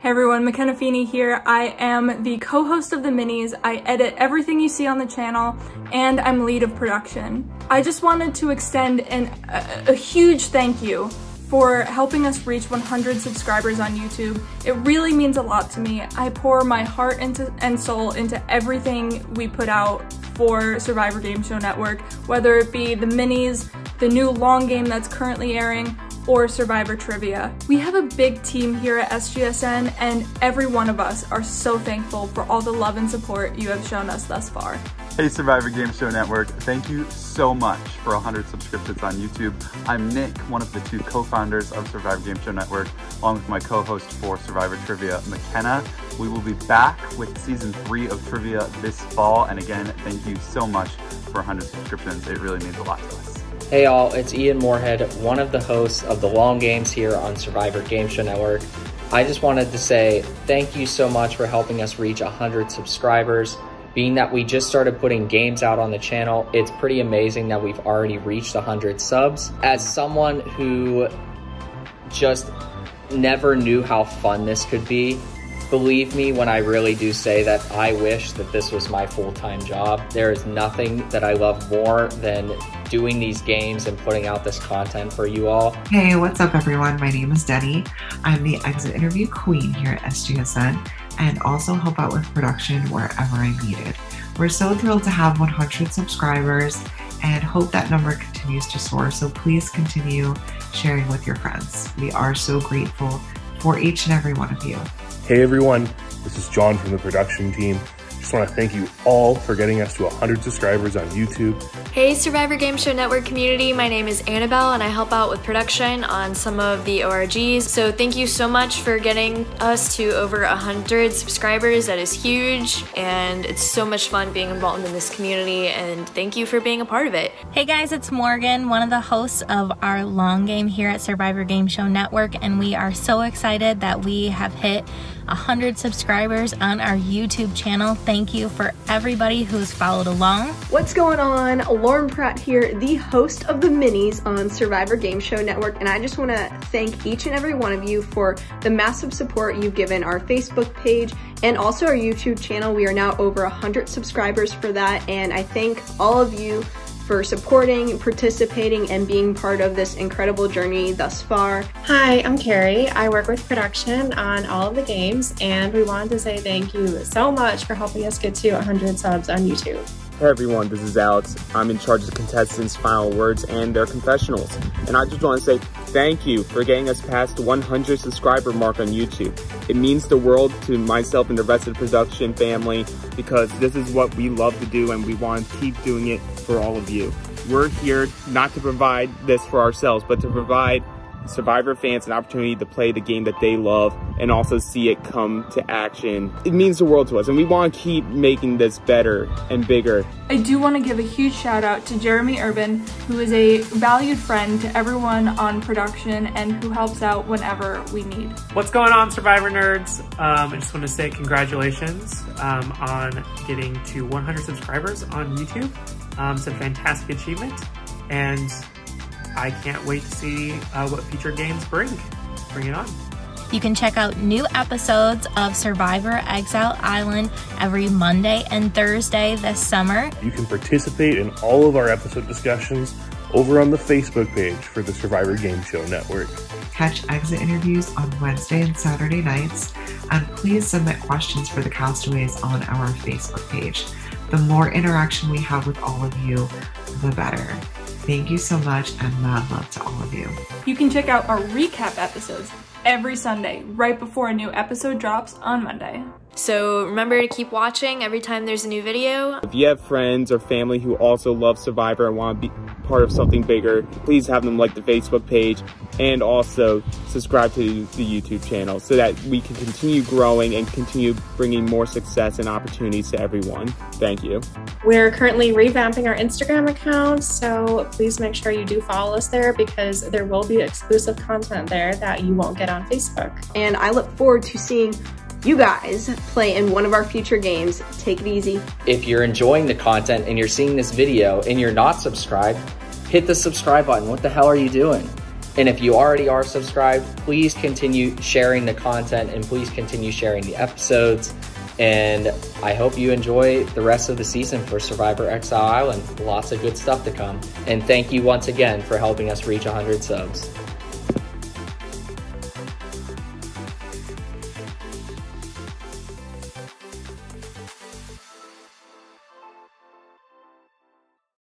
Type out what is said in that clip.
Hey everyone, McKenna Feeney here. I am the co-host of The Minis. I edit everything you see on the channel, and I'm lead of production. I just wanted to extend an, a, a huge thank you for helping us reach 100 subscribers on YouTube. It really means a lot to me. I pour my heart into, and soul into everything we put out for Survivor Game Show Network, whether it be the minis, the new long game that's currently airing, or Survivor Trivia. We have a big team here at SGSN and every one of us are so thankful for all the love and support you have shown us thus far. Hey Survivor Game Show Network, thank you so much for 100 subscriptions on YouTube. I'm Nick, one of the two co-founders of Survivor Game Show Network, along with my co-host for Survivor Trivia, McKenna. We will be back with season three of Trivia this fall, and again, thank you so much for 100 subscriptions. It really means a lot to us. Hey all, it's Ian Moorhead, one of the hosts of the Long Games here on Survivor Game Show Network. I just wanted to say thank you so much for helping us reach 100 subscribers. Being that we just started putting games out on the channel, it's pretty amazing that we've already reached 100 subs. As someone who just never knew how fun this could be, believe me when I really do say that I wish that this was my full-time job. There is nothing that I love more than doing these games and putting out this content for you all. Hey, what's up everyone? My name is Dennie. I'm the exit interview queen here at SGSN and also help out with production wherever I'm needed. We're so thrilled to have 100 subscribers and hope that number continues to soar. So please continue sharing with your friends. We are so grateful for each and every one of you. Hey everyone, this is John from the production team. Just want to thank you all for getting us to 100 subscribers on YouTube. Hey Survivor Game Show Network community, my name is Annabelle and I help out with production on some of the ORGs. So thank you so much for getting us to over 100 subscribers. That is huge and it's so much fun being involved in this community and thank you for being a part of it. Hey guys, it's Morgan, one of the hosts of our long game here at Survivor Game Show Network and we are so excited that we have hit 100 subscribers on our YouTube channel. Thank you for everybody who's followed along. What's going on? Lauren Pratt here, the host of the minis on Survivor Game Show Network, and I just want to thank each and every one of you for the massive support you've given our Facebook page and also our YouTube channel. We are now over 100 subscribers for that, and I thank all of you for supporting, participating, and being part of this incredible journey thus far. Hi, I'm Carrie. I work with production on all of the games, and we wanted to say thank you so much for helping us get to 100 subs on YouTube. Hey everyone, this is Alex. I'm in charge of the contestants' final words and their confessionals. And I just want to say thank you for getting us past the 100 subscriber mark on YouTube. It means the world to myself and the rest of the production family because this is what we love to do and we want to keep doing it for all of you. We're here not to provide this for ourselves, but to provide Survivor fans an opportunity to play the game that they love and also see it come to action. It means the world to us and we want to keep making this better and bigger. I do want to give a huge shout out to Jeremy Urban, who is a valued friend to everyone on production and who helps out whenever we need. What's going on, Survivor nerds? Um, I just want to say congratulations um, on getting to 100 subscribers on YouTube. Um, it's a fantastic achievement and I can't wait to see uh, what future games bring. Bring it on. You can check out new episodes of Survivor Exile Island every Monday and Thursday this summer. You can participate in all of our episode discussions over on the Facebook page for the Survivor Game Show Network. Catch exit interviews on Wednesday and Saturday nights, and please submit questions for the castaways on our Facebook page. The more interaction we have with all of you, the better. Thank you so much and mad love to all of you. You can check out our recap episodes every Sunday, right before a new episode drops on Monday. So remember to keep watching every time there's a new video. If you have friends or family who also love Survivor and want to be part of something bigger, please have them like the Facebook page and also subscribe to the YouTube channel so that we can continue growing and continue bringing more success and opportunities to everyone. Thank you. We're currently revamping our Instagram account, so please make sure you do follow us there because there will be exclusive content there that you won't get on Facebook. And I look forward to seeing you guys play in one of our future games. Take it easy. If you're enjoying the content and you're seeing this video and you're not subscribed, hit the subscribe button. What the hell are you doing? And if you already are subscribed, please continue sharing the content and please continue sharing the episodes. And I hope you enjoy the rest of the season for Survivor Exile Island. Lots of good stuff to come. And thank you once again for helping us reach 100 subs.